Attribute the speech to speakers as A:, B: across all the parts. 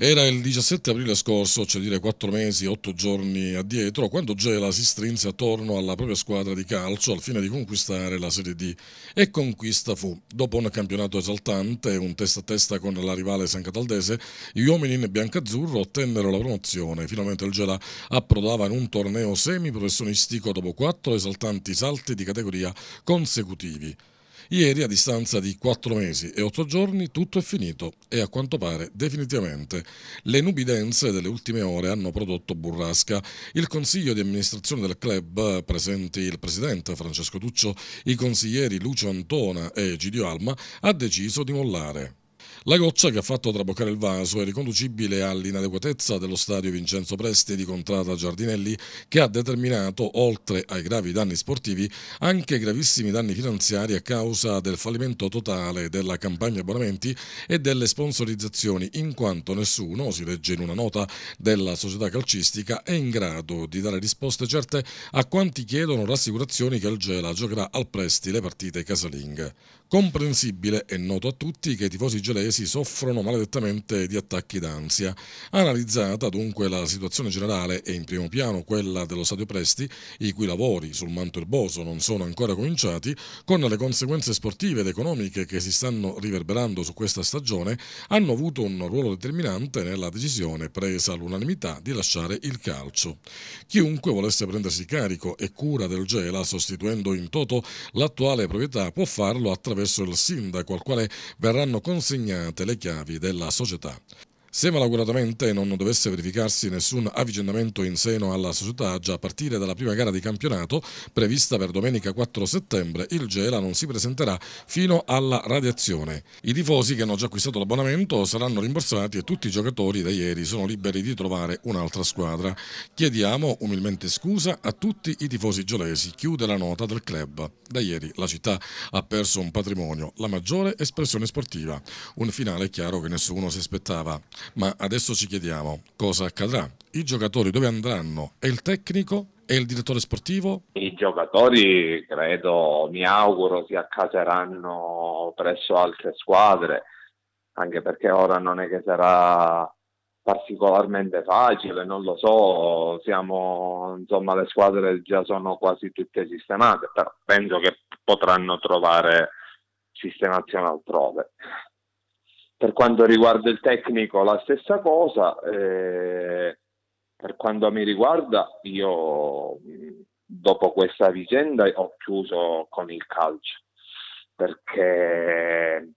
A: Era il 17 aprile scorso, cioè dire 4 mesi e 8 giorni addietro, quando Gela si strinse attorno alla propria squadra di calcio al fine di conquistare la Serie D. E conquista fu. Dopo un campionato esaltante un testa a testa con la rivale San Cataldese, gli uomini in biancazzurro ottennero la promozione. Finalmente il Gela approdava in un torneo semi-professionistico dopo quattro esaltanti salti di categoria consecutivi. Ieri, a distanza di quattro mesi e otto giorni, tutto è finito e a quanto pare definitivamente. Le nubidenze delle ultime ore hanno prodotto burrasca. Il consiglio di amministrazione del club, presenti il presidente Francesco Tuccio, i consiglieri Lucio Antona e Gidio Alma, ha deciso di mollare. La goccia che ha fatto traboccare il vaso è riconducibile all'inadeguatezza dello stadio Vincenzo Presti di Contrada Giardinelli che ha determinato, oltre ai gravi danni sportivi, anche gravissimi danni finanziari a causa del fallimento totale della campagna abbonamenti e delle sponsorizzazioni, in quanto nessuno, si legge in una nota della società calcistica, è in grado di dare risposte certe a quanti chiedono rassicurazioni che il Gela giocherà al Presti le partite casalinghe. Comprensibile e noto a tutti che i tifosi gelesi soffrono maledettamente di attacchi d'ansia. Analizzata dunque la situazione generale e in primo piano quella dello Stadio Presti, i cui lavori sul manto erboso non sono ancora cominciati, con le conseguenze sportive ed economiche che si stanno riverberando su questa stagione, hanno avuto un ruolo determinante nella decisione presa all'unanimità di lasciare il calcio. Chiunque volesse prendersi carico e cura del Gela sostituendo in toto l'attuale proprietà può farlo attraverso attraverso il sindaco al quale verranno consegnate le chiavi della società. Se malauguratamente non dovesse verificarsi nessun avvicendamento in seno alla società già a partire dalla prima gara di campionato, prevista per domenica 4 settembre, il Gela non si presenterà fino alla radiazione. I tifosi che hanno già acquistato l'abbonamento saranno rimborsati e tutti i giocatori da ieri sono liberi di trovare un'altra squadra. Chiediamo umilmente scusa a tutti i tifosi giolesi, chiude la nota del club. Da ieri la città ha perso un patrimonio, la maggiore espressione sportiva. Un finale chiaro che nessuno si aspettava. Ma adesso ci chiediamo cosa accadrà. I giocatori dove andranno? E il tecnico? E il direttore sportivo?
B: I giocatori credo, mi auguro, si accaseranno presso altre squadre, anche perché ora non è che sarà particolarmente facile, non lo so, siamo, insomma le squadre già sono quasi tutte sistemate, però penso che potranno trovare sistemazione altrove. Per quanto riguarda il tecnico la stessa cosa, eh, per quanto mi riguarda io dopo questa vicenda ho chiuso con il calcio perché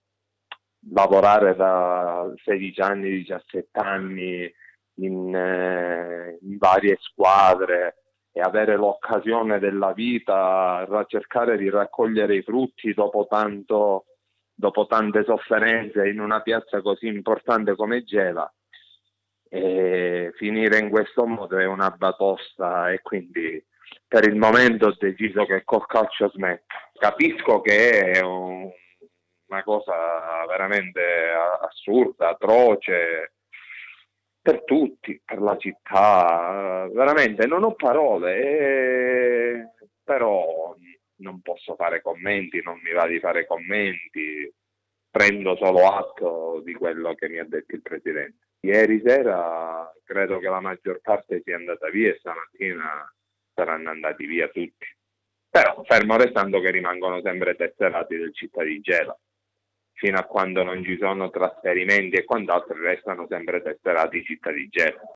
B: lavorare da 16 anni, 17 anni in, eh, in varie squadre e avere l'occasione della vita, cercare di raccogliere i frutti dopo tanto dopo tante sofferenze in una piazza così importante come Gela e finire in questo modo è una batosta e quindi per il momento ho deciso che col calcio smetto. Capisco che è un, una cosa veramente assurda, atroce per tutti, per la città, veramente non ho parole, eh, però non posso fare commenti, non mi va di fare commenti, prendo solo atto di quello che mi ha detto il Presidente. Ieri sera credo che la maggior parte sia andata via e stamattina saranno andati via tutti. Però fermo restando che rimangono sempre tesserati del città di Gela. Fino a quando non ci sono trasferimenti e quant'altro restano sempre tesserati i città di Gela.